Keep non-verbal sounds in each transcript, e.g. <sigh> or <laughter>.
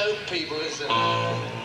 know people, is it?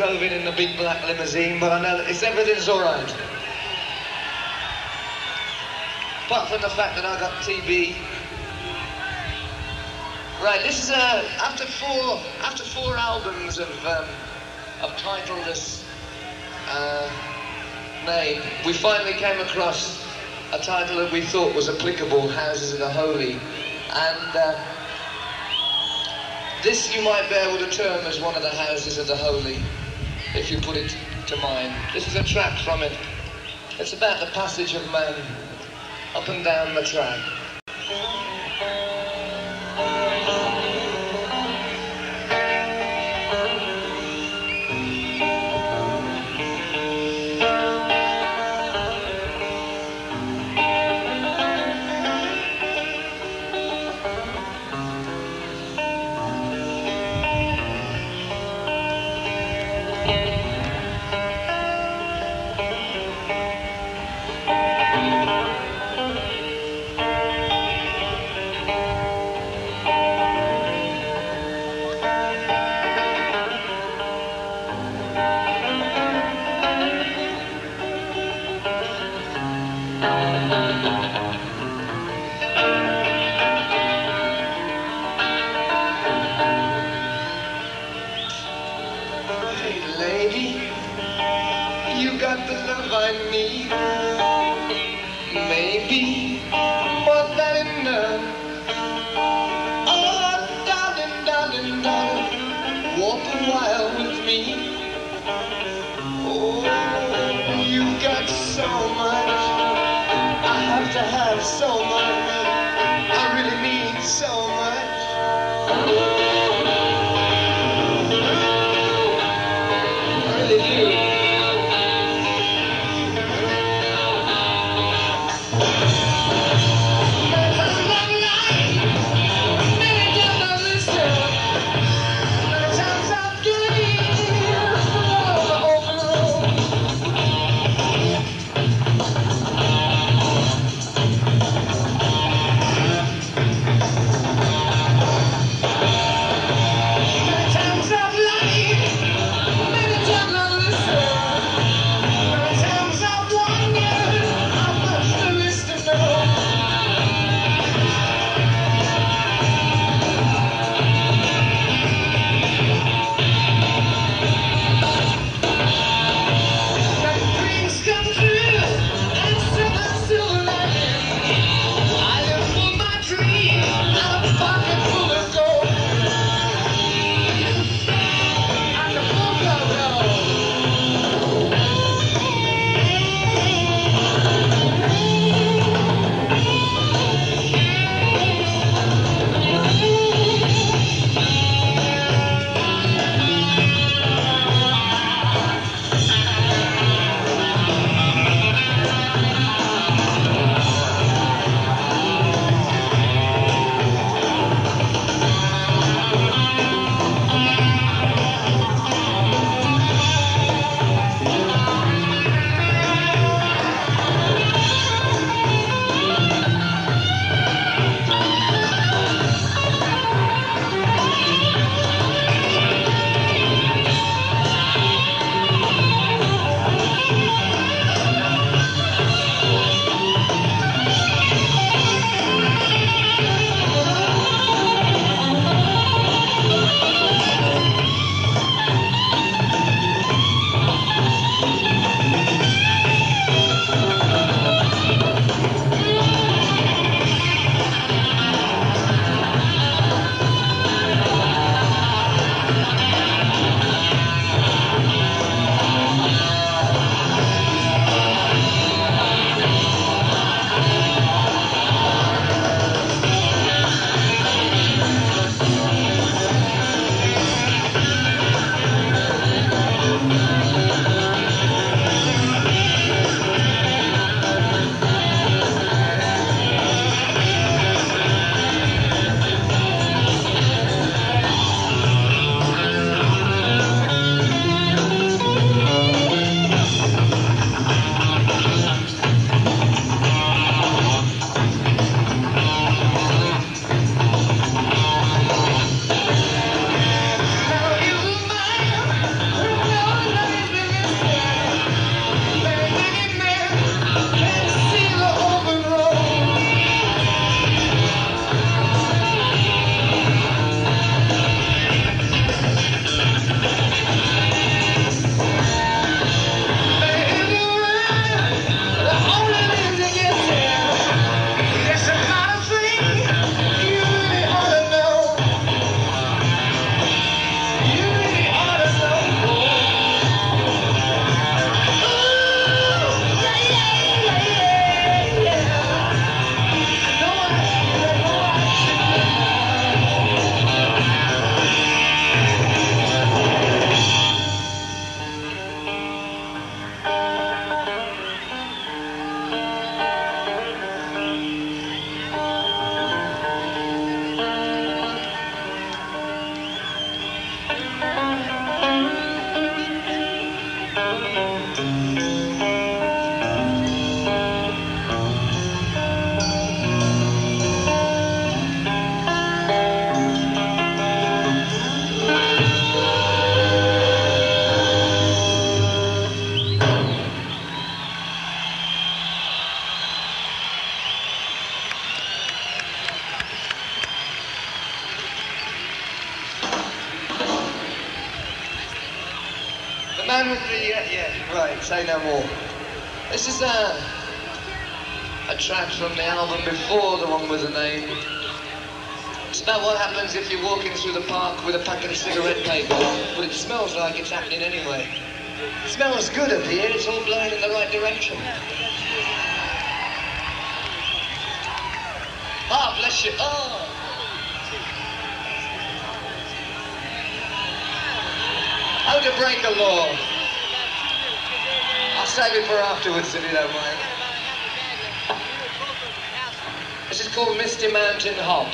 Drove in in the big black limousine, but I know that it's everything's alright. Apart from the fact that I got TB. Right, this is uh, after four after four albums of um, of titleless uh, name, we finally came across a title that we thought was applicable, Houses of the Holy, and. Uh, this you might be able to term as one of the houses of the holy, if you put it to mind. This is a track from it. It's about the passage of man up and down the track. Got the love I need. Maybe This is a a track from the album before the one with the name. It's about what happens if you're walking through the park with a packet of cigarette paper, but it smells like it's happening anyway. It smells good up here. It's all blowing in the right direction. Ah, bless you. Oh. How to break a law. Save it for afterwards if you don't mind. This is called Misty Mountain Hop.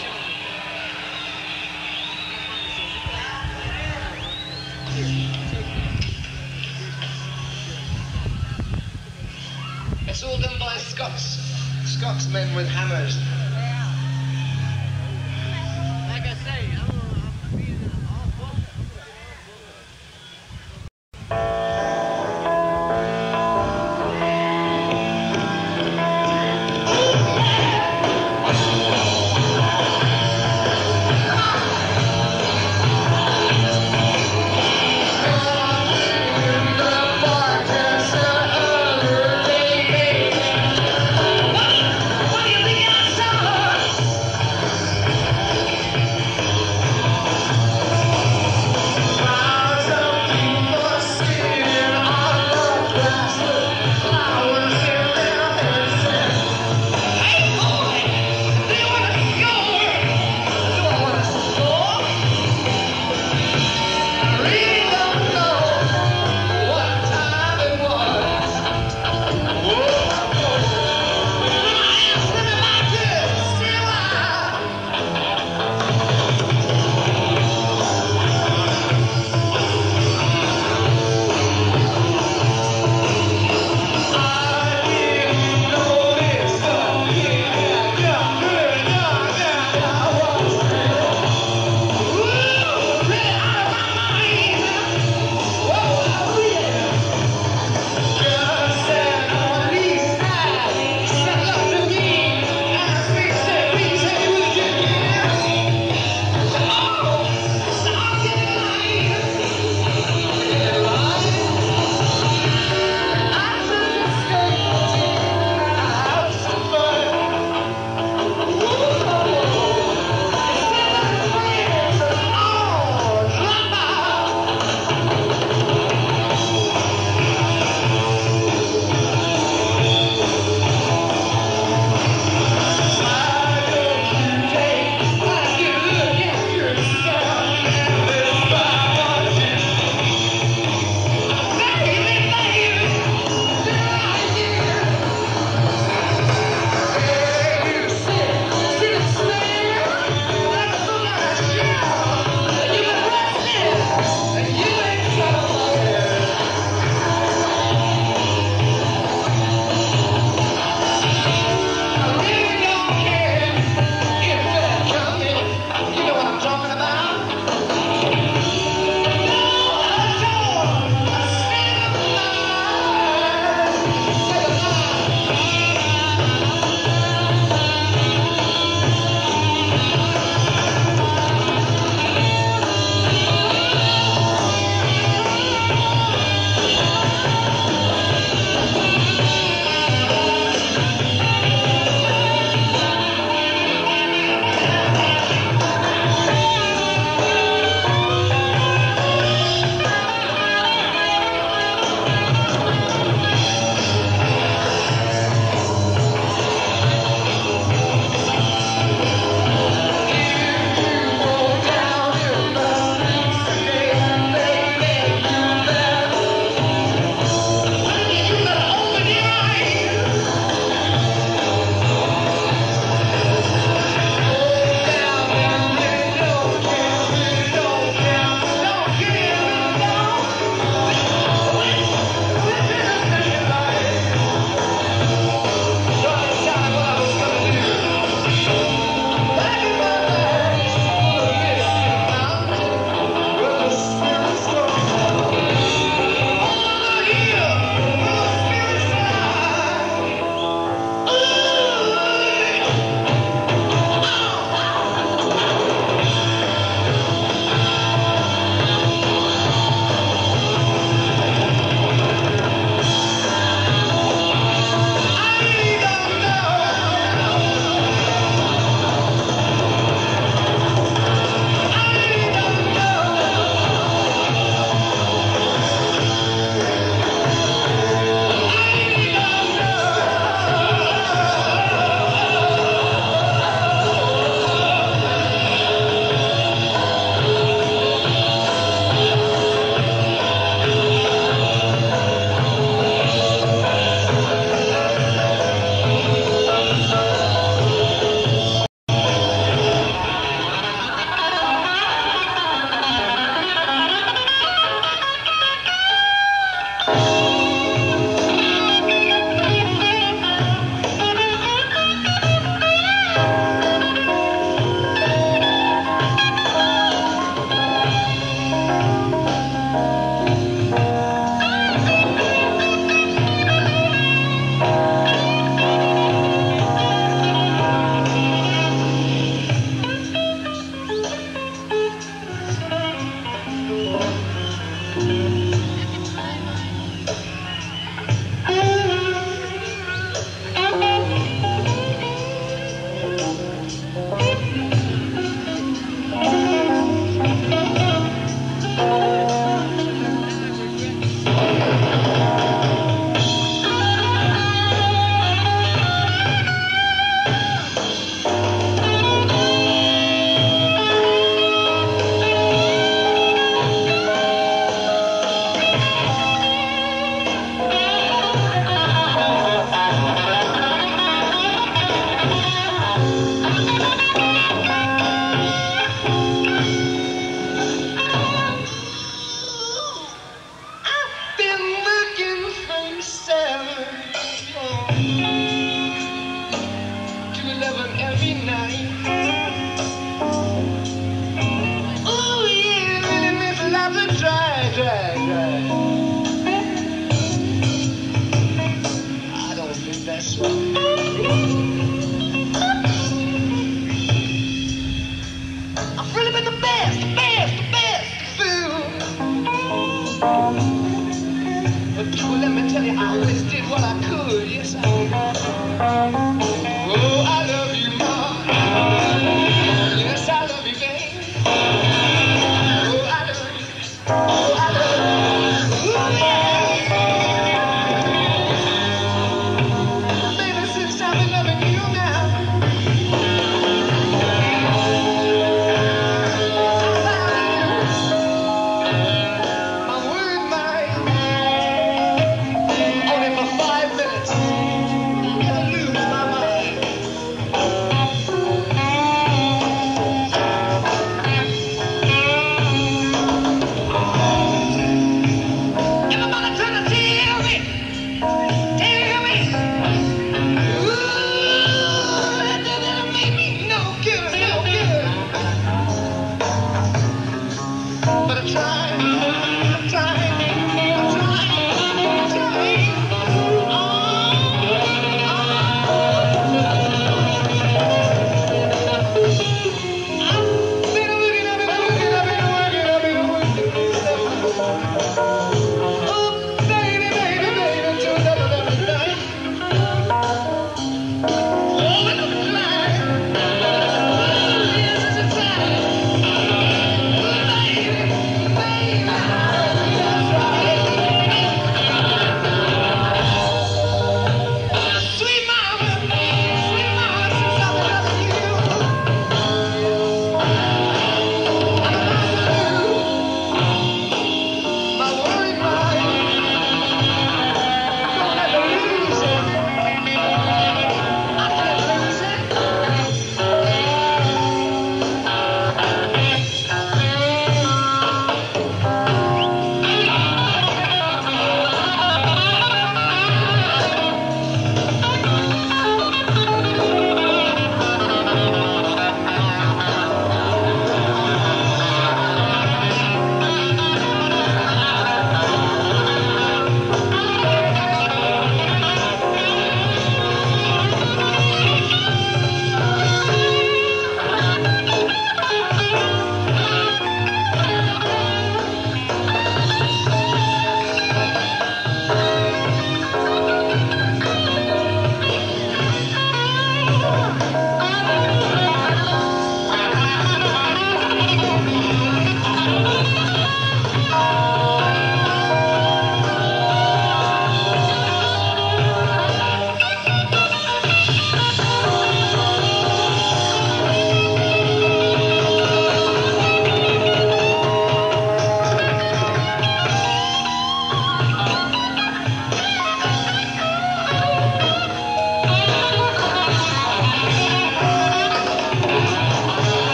It's all done by Scots, Scotsmen with hammers.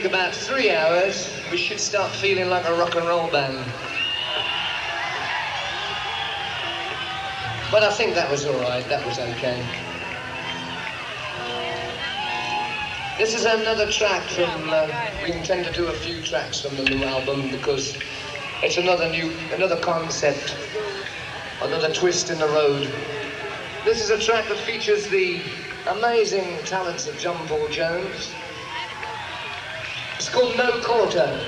About three hours. We should start feeling like a rock and roll band. But I think that was all right. That was okay. This is another track from. Uh, we intend to do a few tracks from the new album because it's another new, another concept, another twist in the road. This is a track that features the amazing talents of John Paul Jones. It's called No Quarter.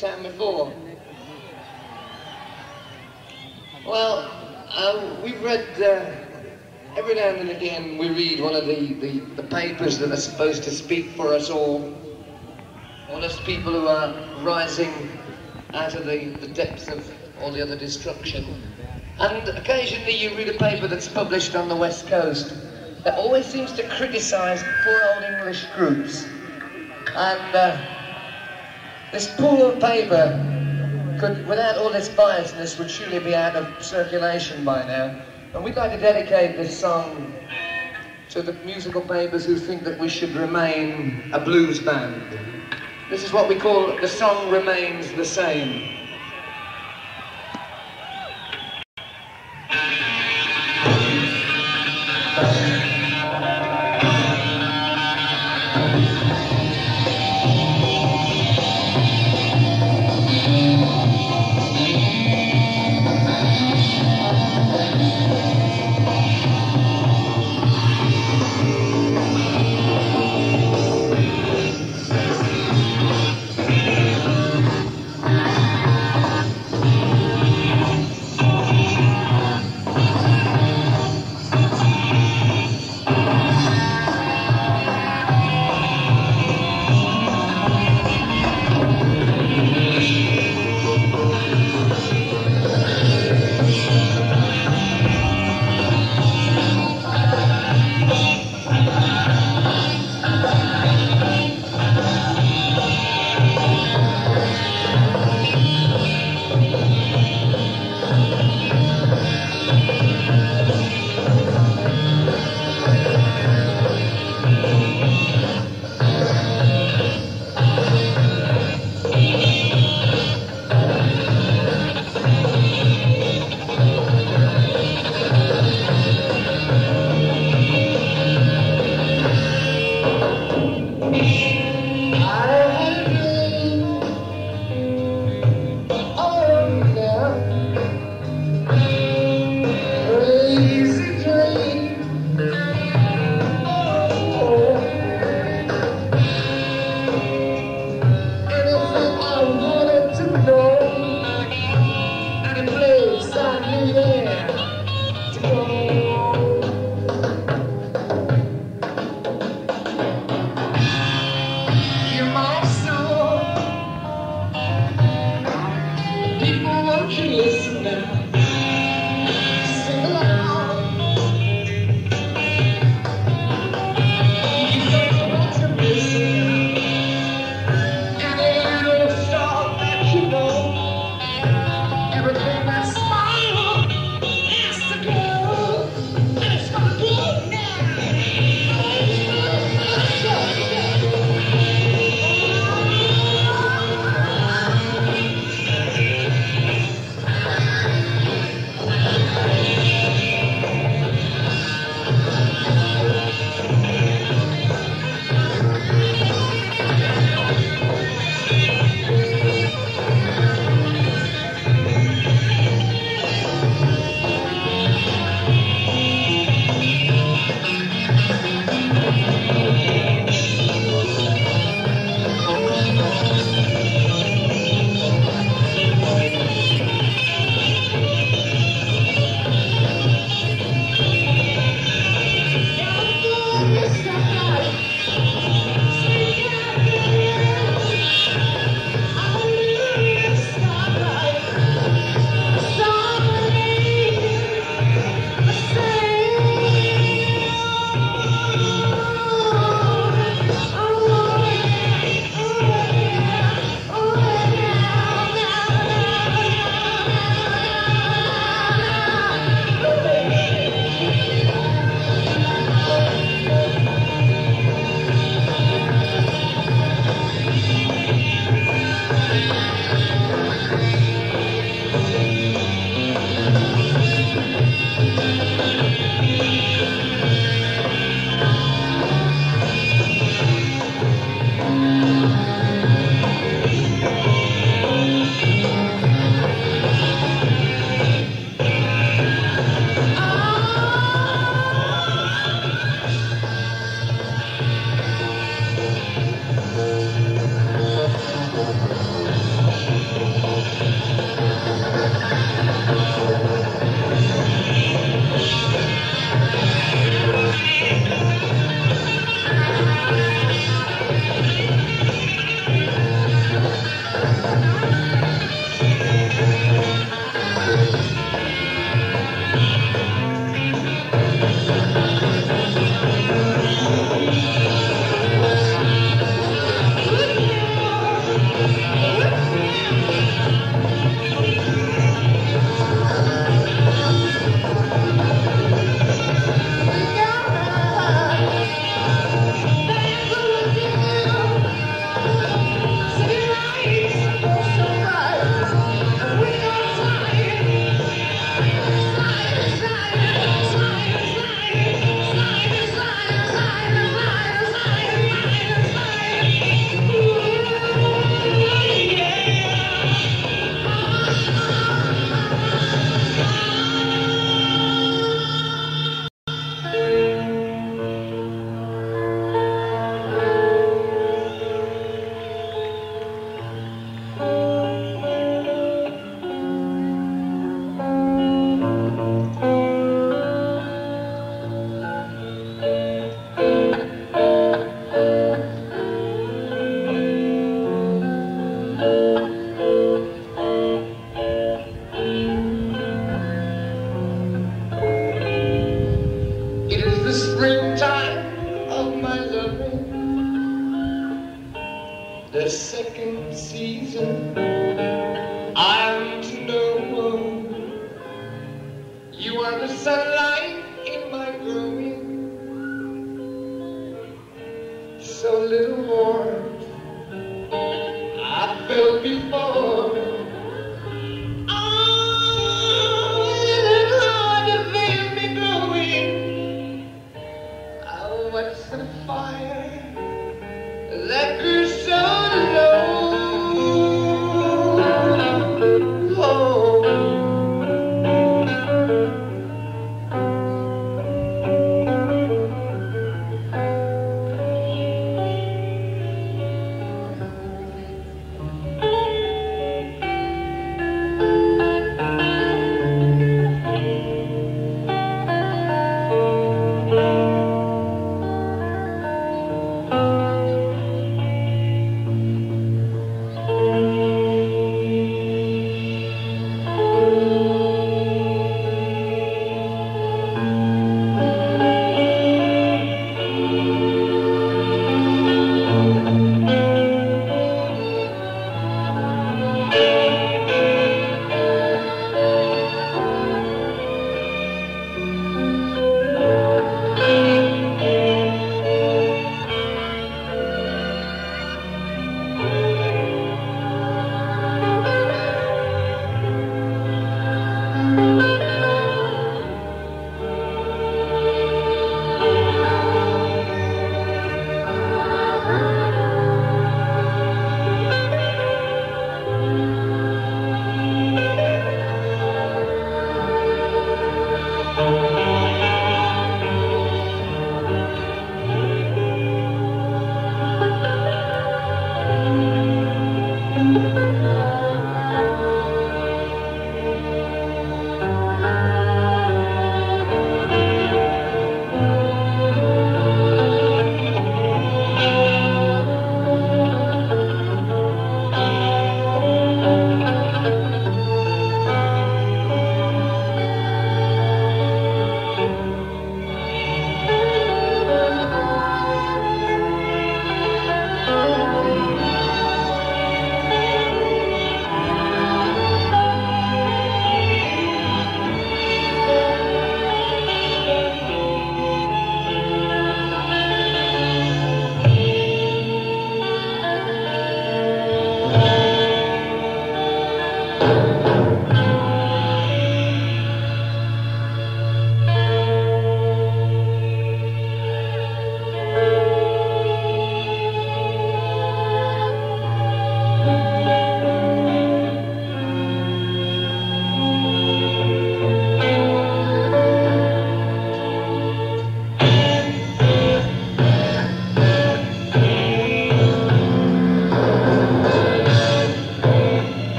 Town before. Well, um, we've read, uh, every now and again, we read one of the, the, the papers that are supposed to speak for us all. All people who are rising out of the, the depths of all the other destruction. And occasionally you read a paper that's published on the West Coast that always seems to criticise poor old English groups. And uh, this pool of paper could, without all this biasness, would surely be out of circulation by now. And we'd like to dedicate this song to the musical papers who think that we should remain a blues band. This is what we call the song remains the same.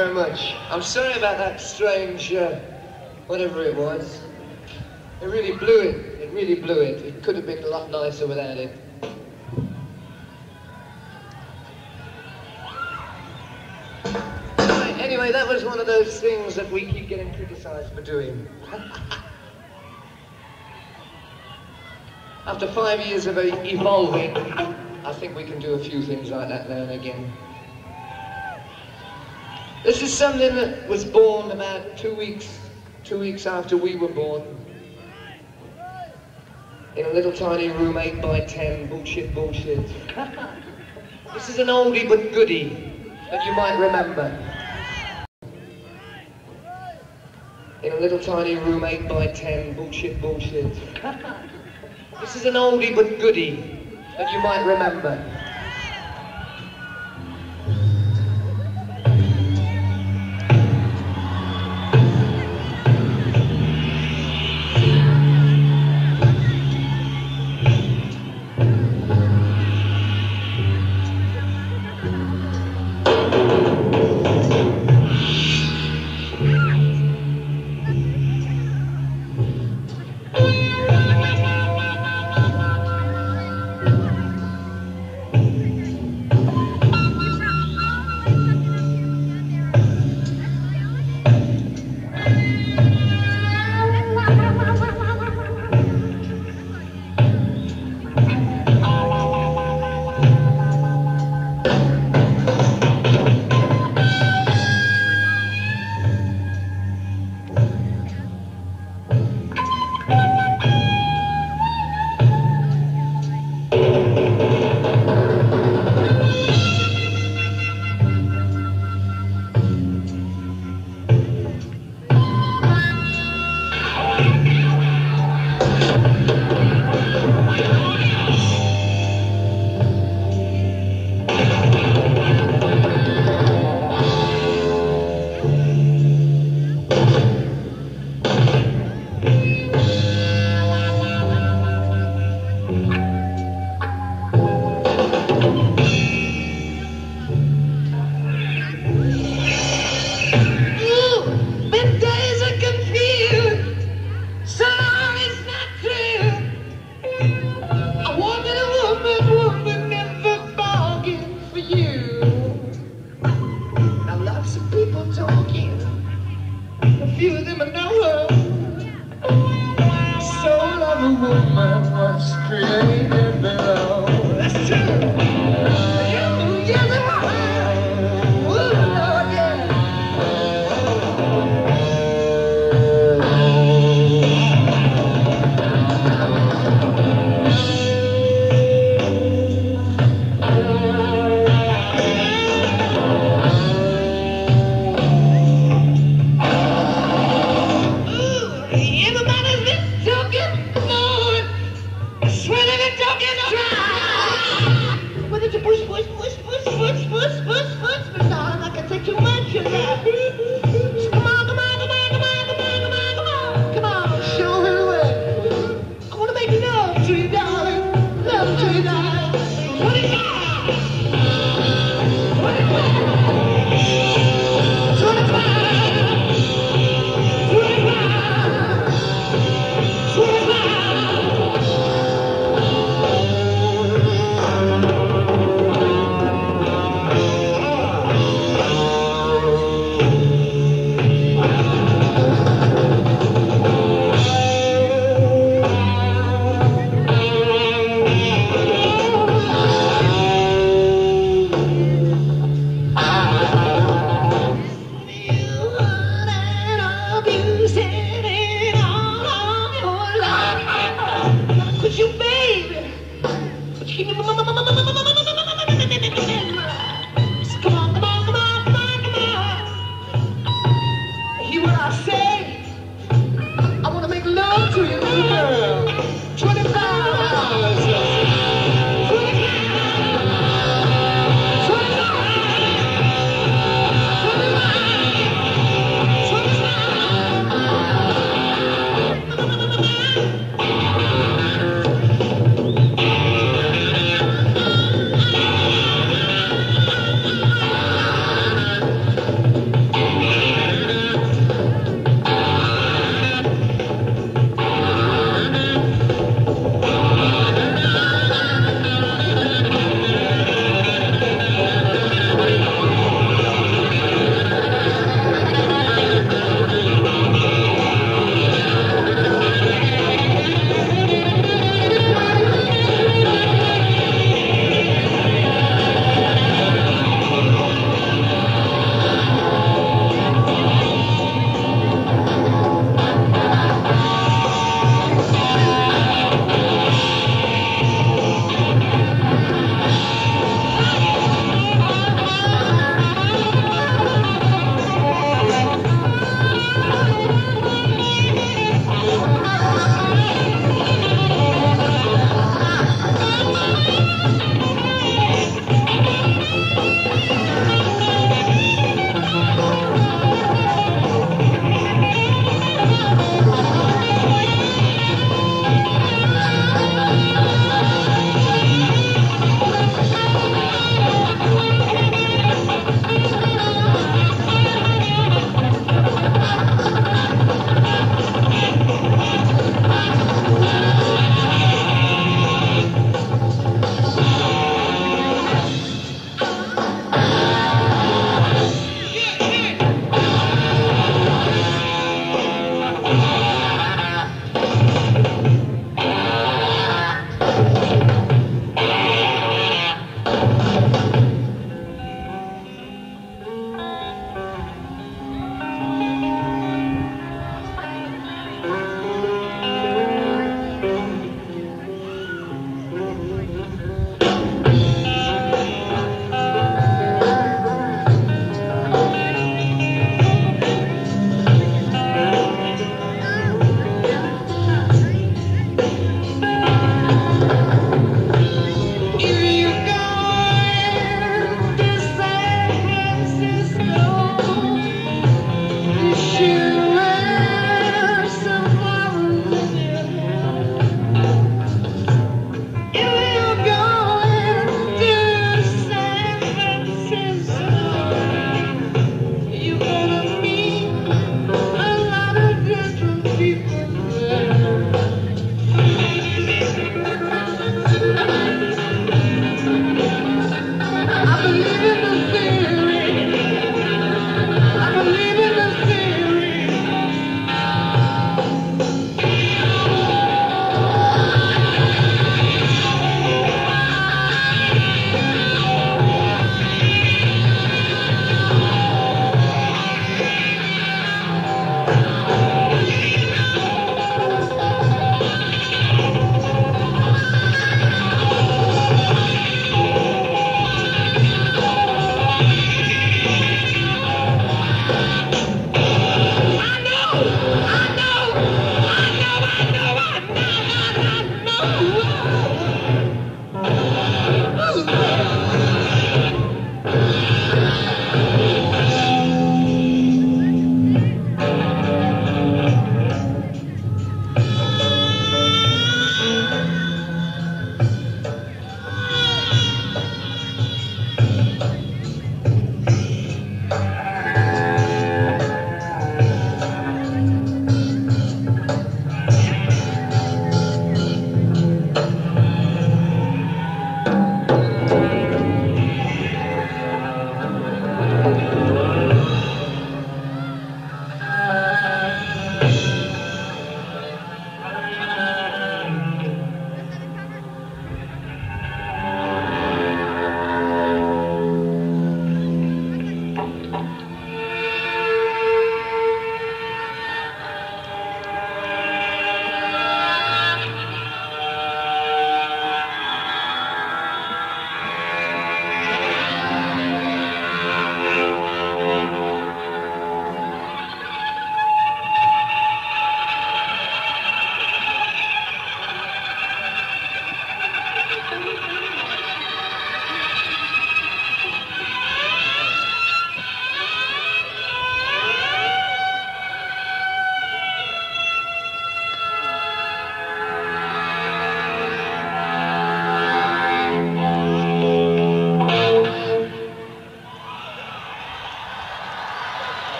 Very much. I'm sorry about that strange, uh, whatever it was. It really blew it. It really blew it. It could have been a lot nicer without it. Anyway, anyway, that was one of those things that we keep getting criticized for doing. After five years of evolving, I think we can do a few things like that now and again. This is something that was born about two weeks, two weeks after we were born. In a little tiny room, 8 by 10, bullshit, bullshit. <laughs> This is an oldie but goodie that you might remember. In a little tiny room, 8 by 10, bullshit, bullshit. <laughs> This is an oldie but goodie that you might remember.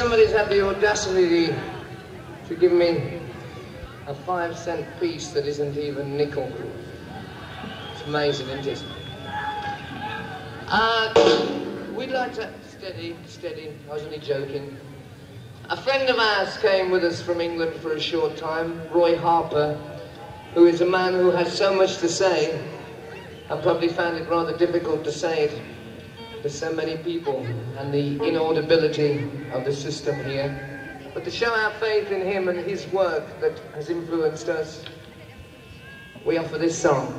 Somebody's had the audacity to give me a five cent piece that isn't even nickel. It's amazing, isn't it? Uh, we'd like to... Steady, steady. I was only joking. A friend of ours came with us from England for a short time, Roy Harper, who is a man who has so much to say and probably found it rather difficult to say it to so many people and the inaudibility of the system here. But to show our faith in him and his work that has influenced us, we offer this song.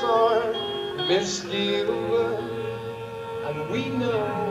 Thoughts are and we know.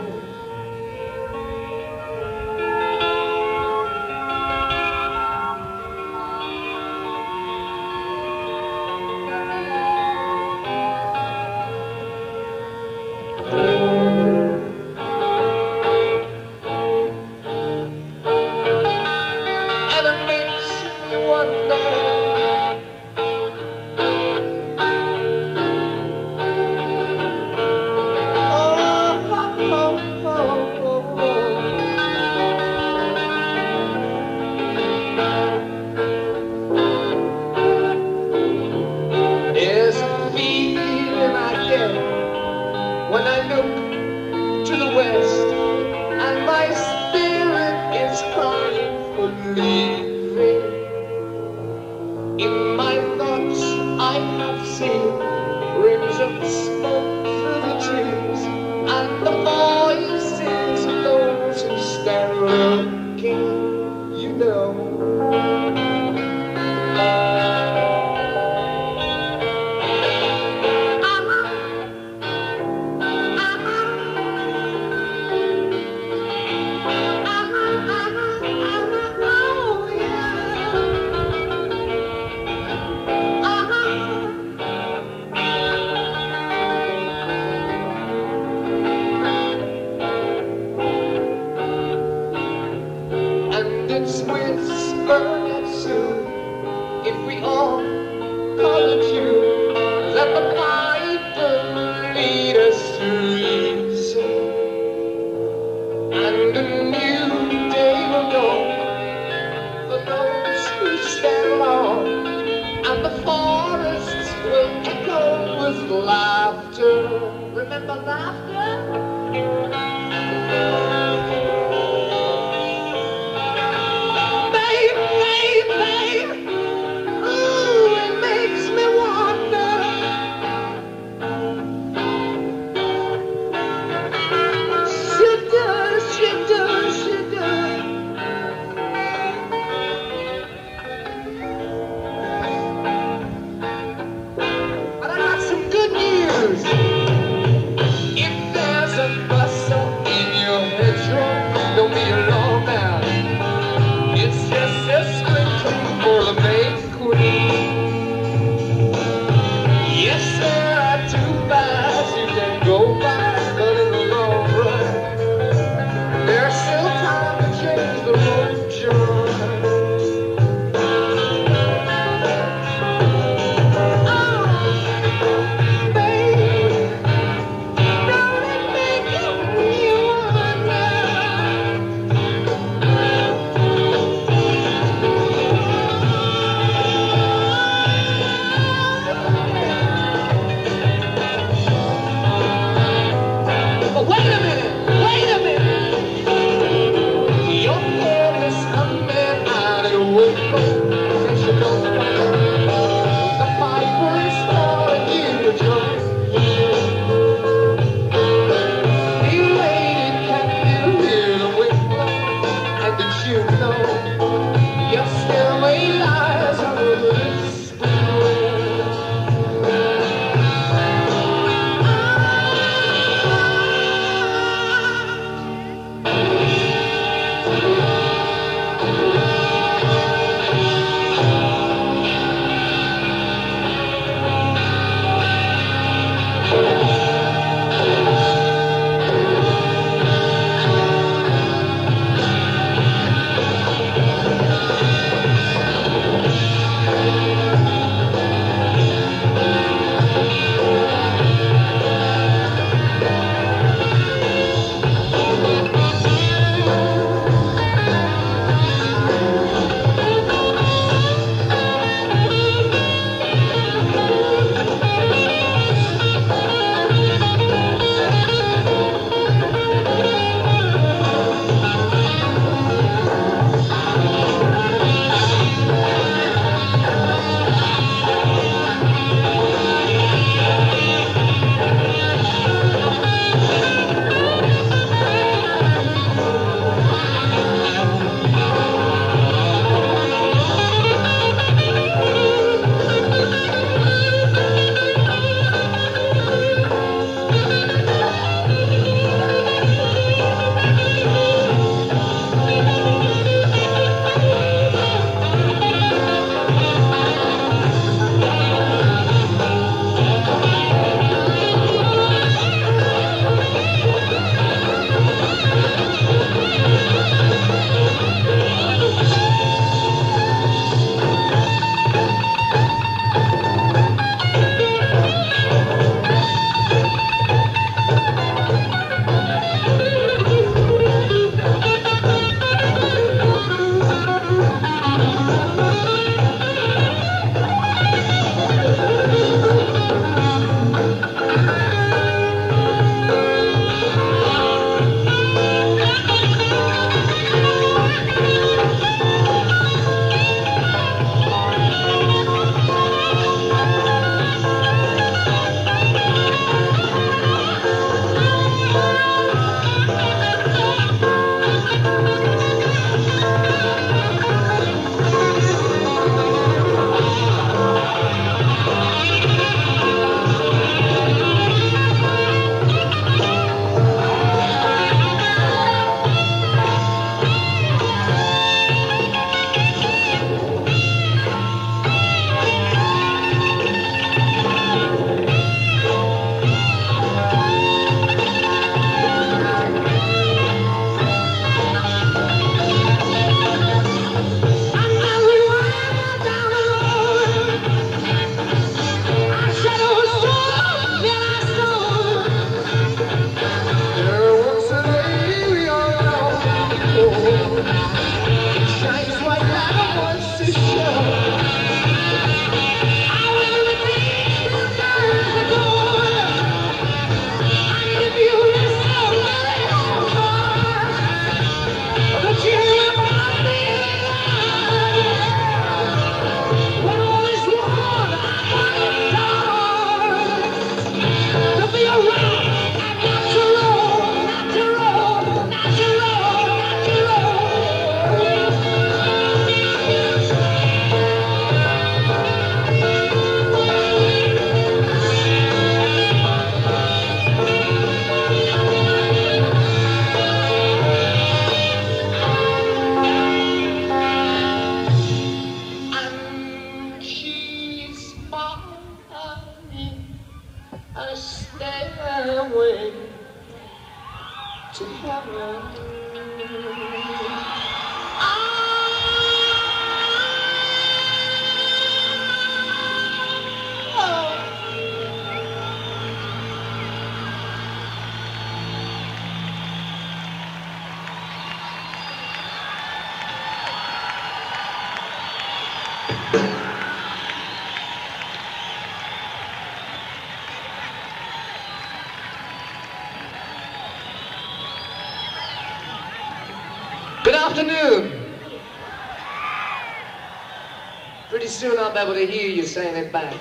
Able to hear you saying it back.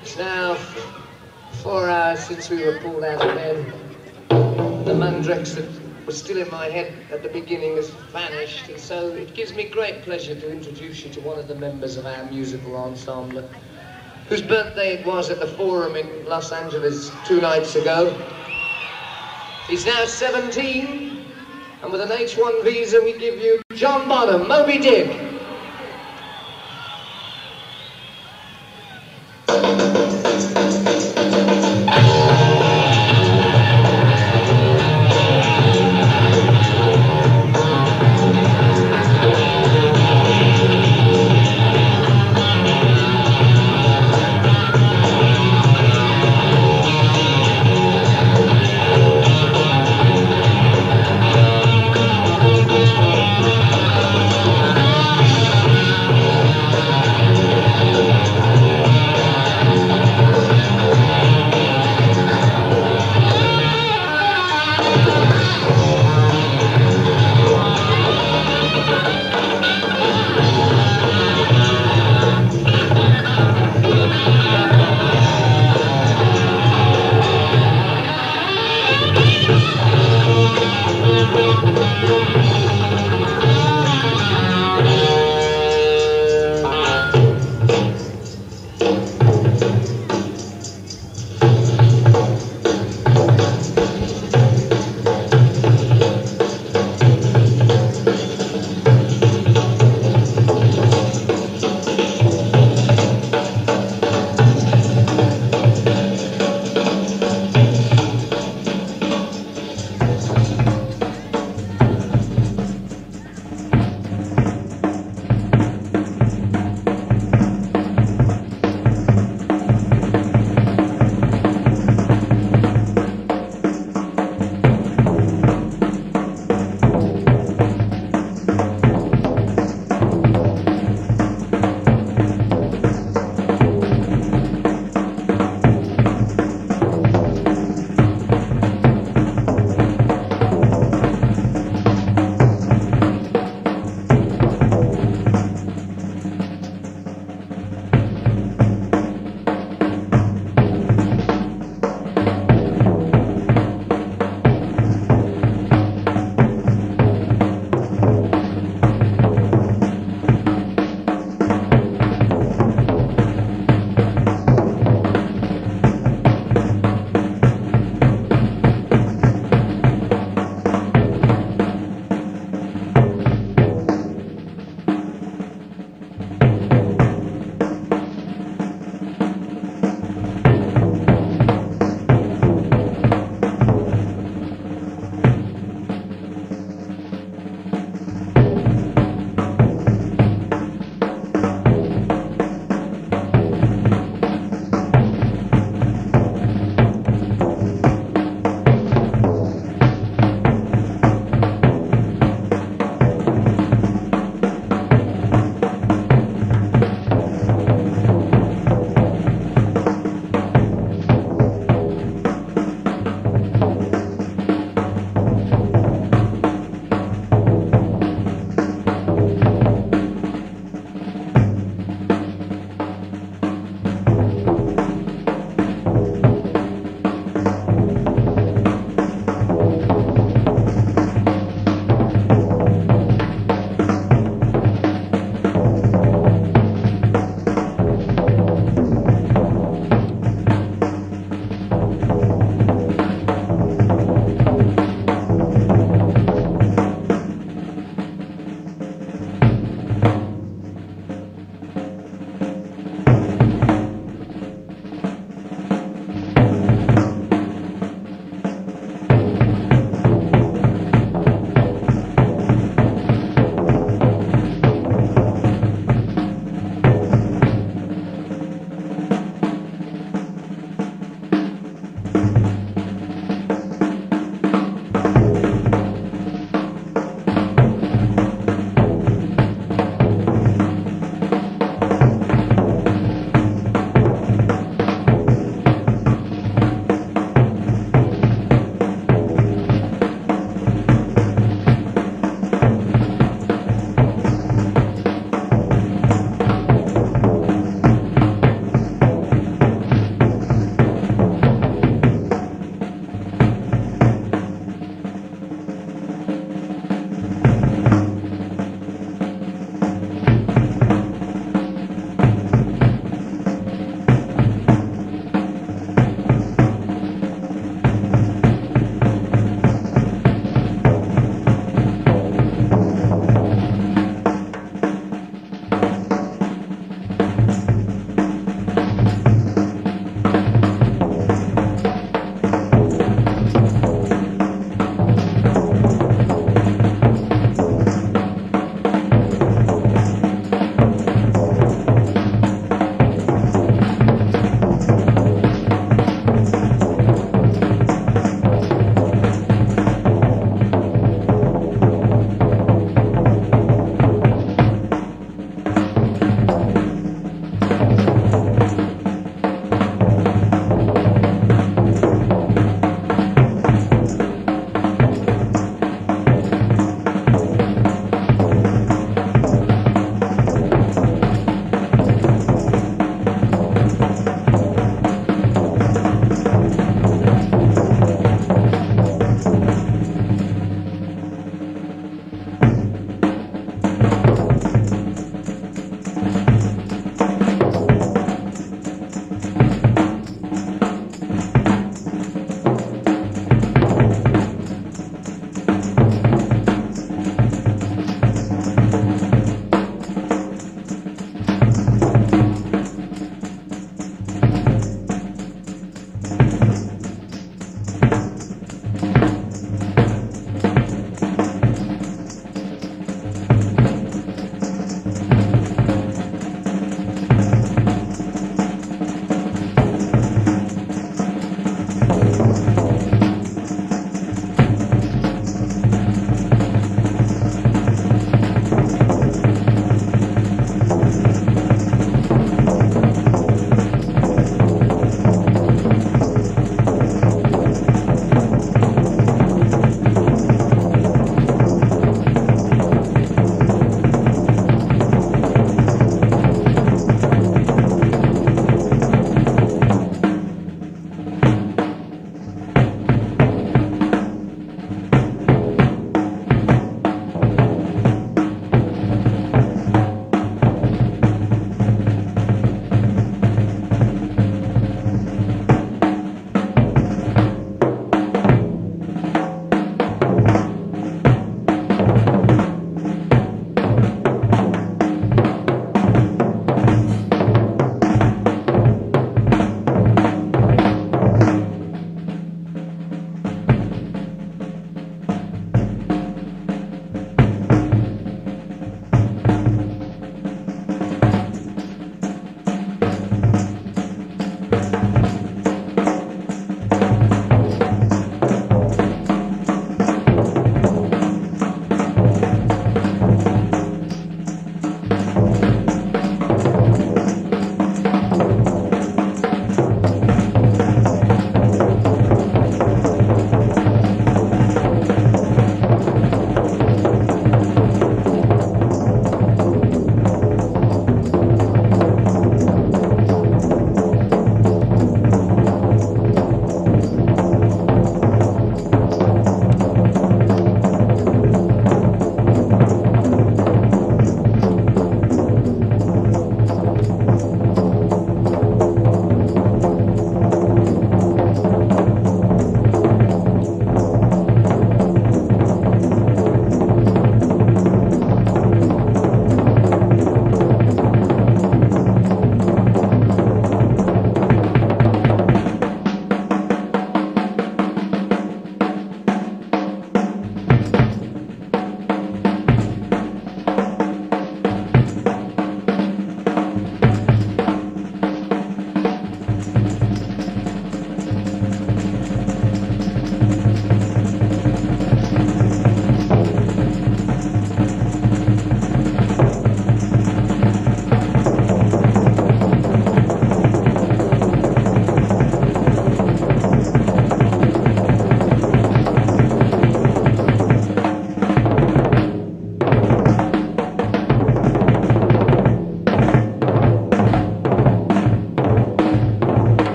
It's now four hours since we were pulled out of bed. The Mandrax that was still in my head at the beginning has vanished, and so it gives me great pleasure to introduce you to one of the members of our musical ensemble, whose birthday it was at the Forum in Los Angeles two nights ago. He's now 17, and with an H1 visa, we give you John Bonham, Moby Dick.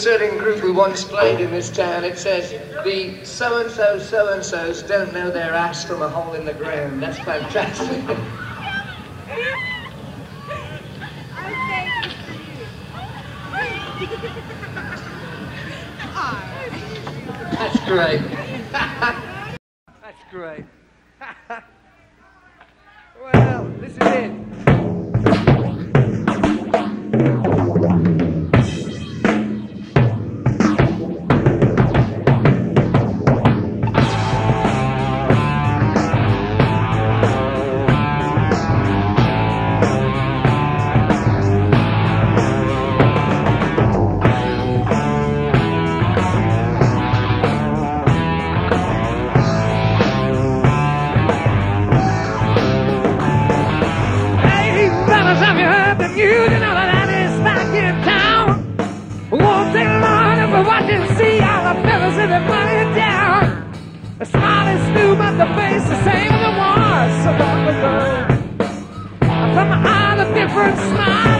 certain group who once played in this town, it says, the so-and-so, so-and-sos don't know their ass from a hole in the ground. That's fantastic. <laughs> knew about the face the same as it was so long ago. From an eye a different smile.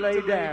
Lay down.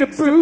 Really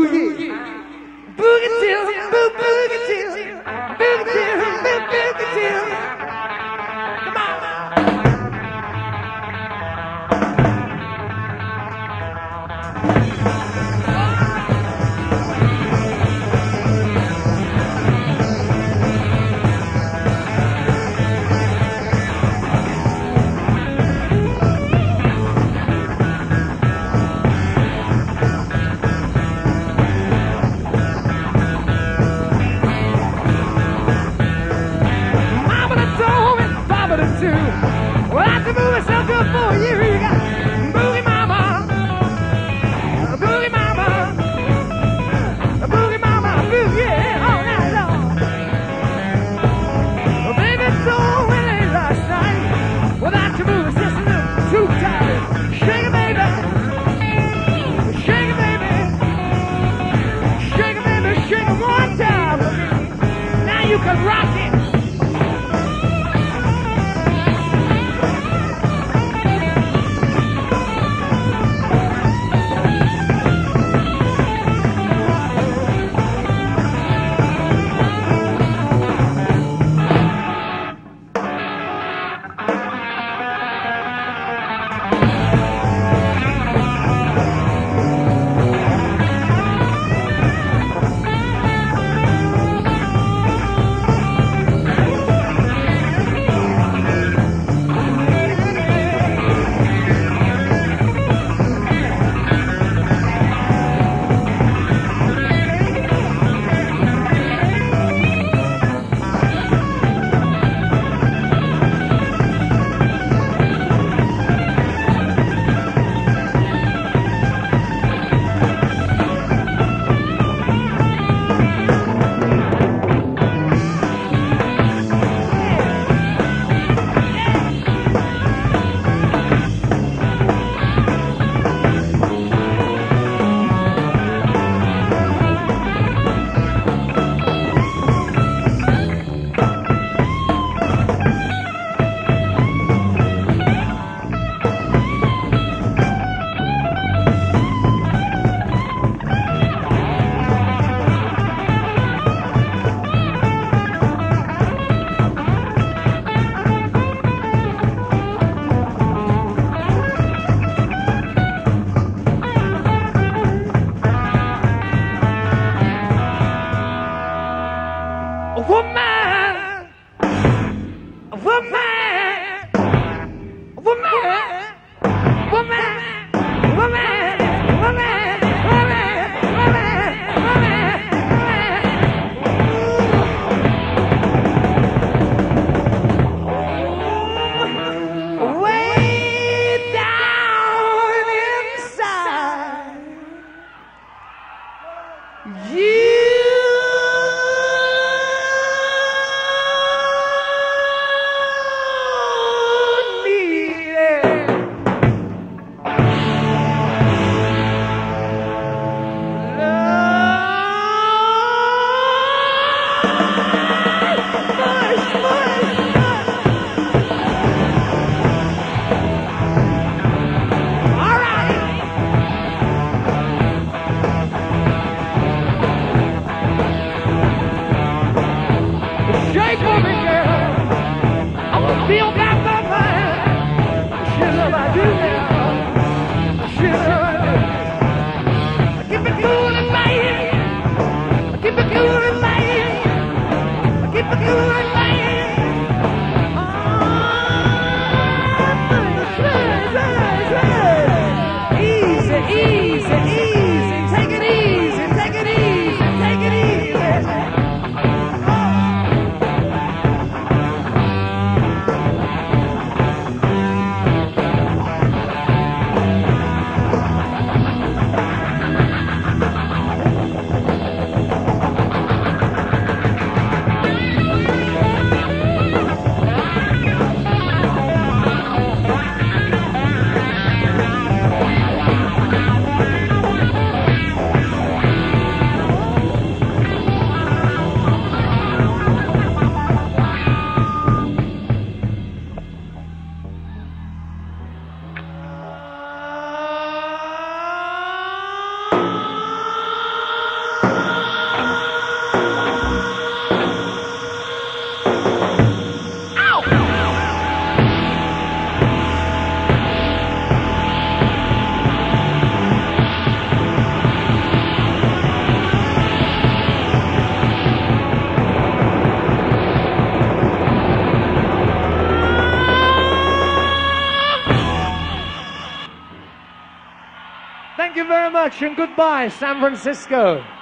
much and goodbye, San Francisco.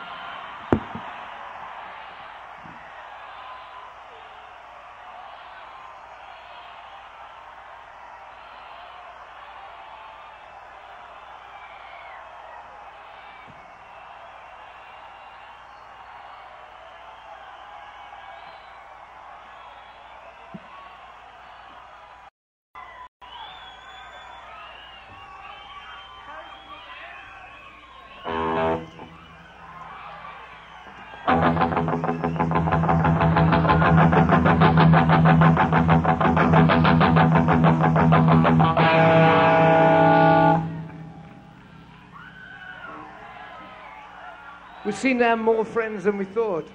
seen them more friends than we thought.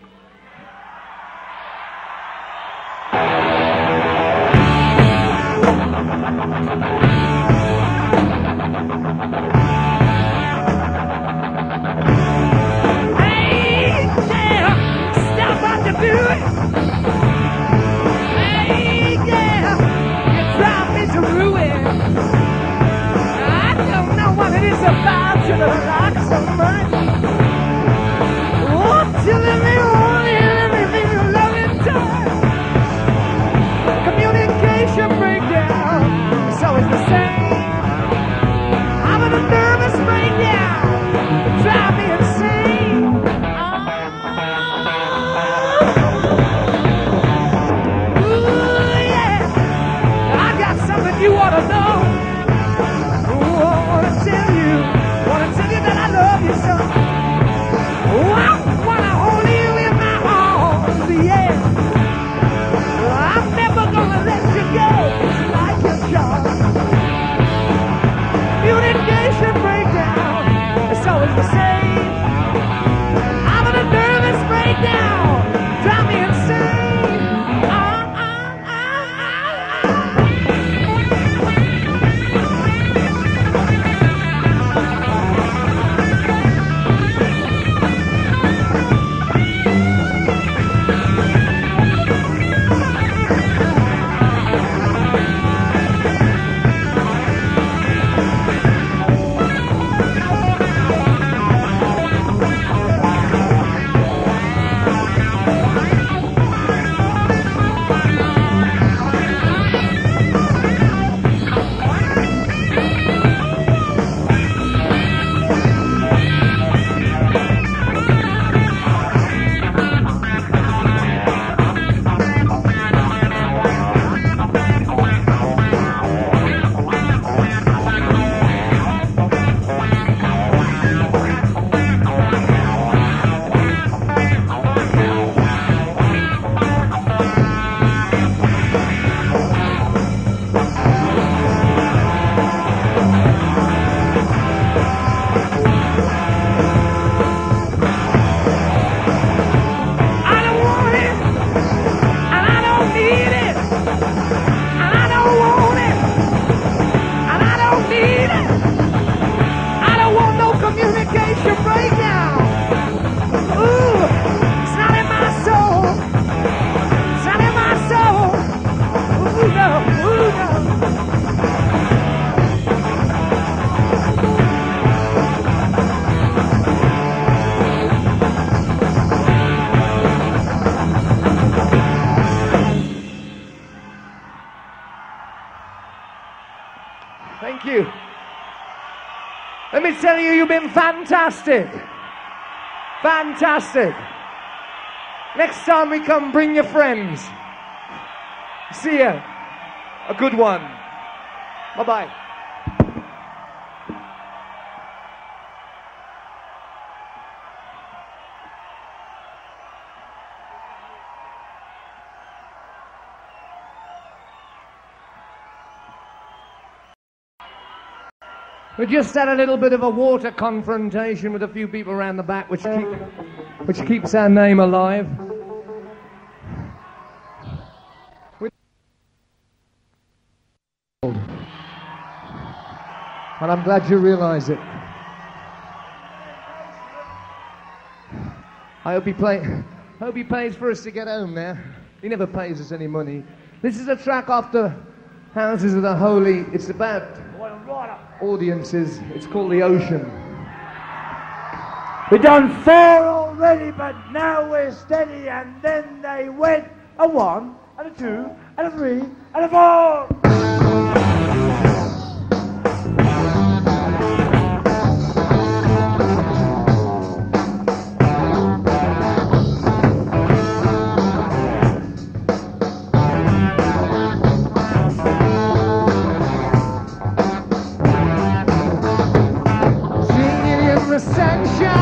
Tell you, you've been fantastic. Fantastic. Next time we come, bring your friends. See ya. A good one. Bye bye. We just had a little bit of a water confrontation with a few people around the back, which, keep, which keeps our name alive. And I'm glad you realise it. I hope he play. Hope he pays for us to get home now. He never pays us any money. This is a track off the Houses of the Holy. It's about audiences. It's called The Ocean. We've done four already, but now we're steady. And then they went a one, and a two, and a three, and a four. The sunshine,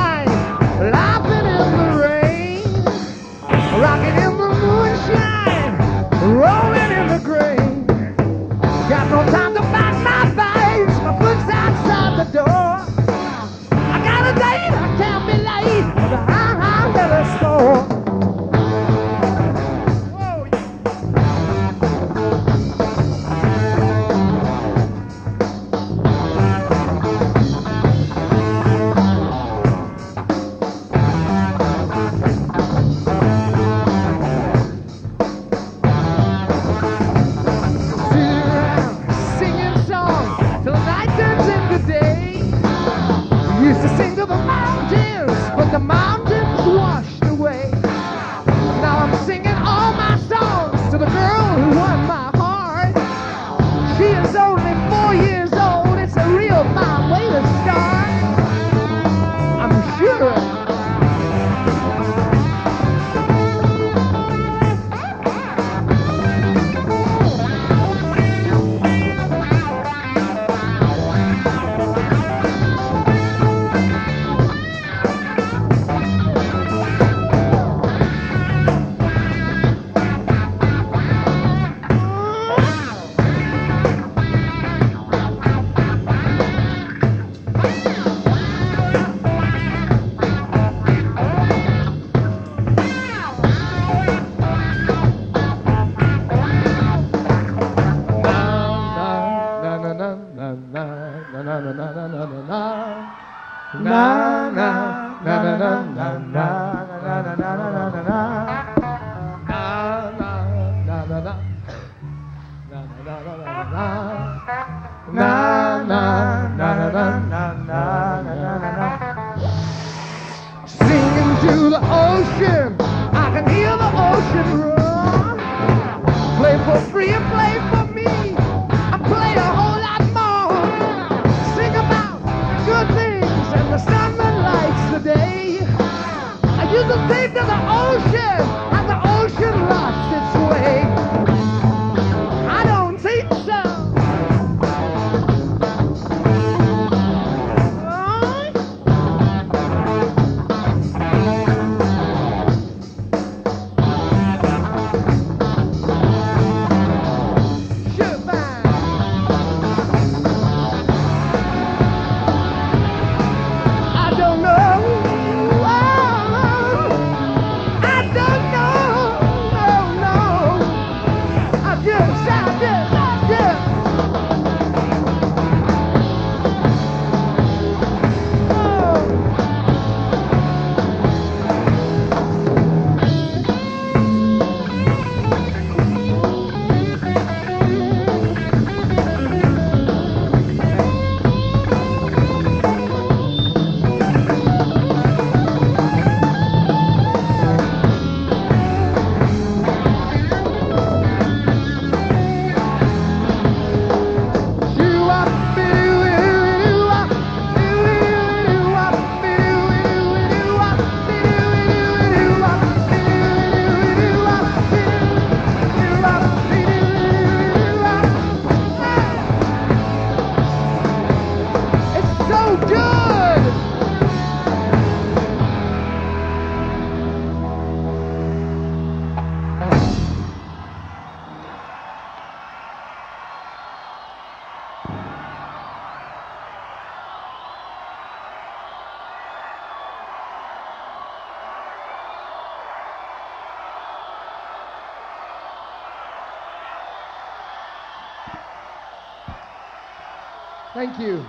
Thank you.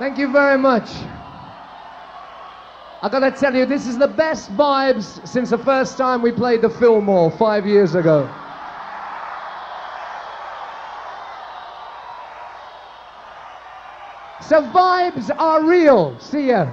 Thank you very much. I gotta tell you, this is the best vibes since the first time we played the Fillmore five years ago. So vibes are real. See ya.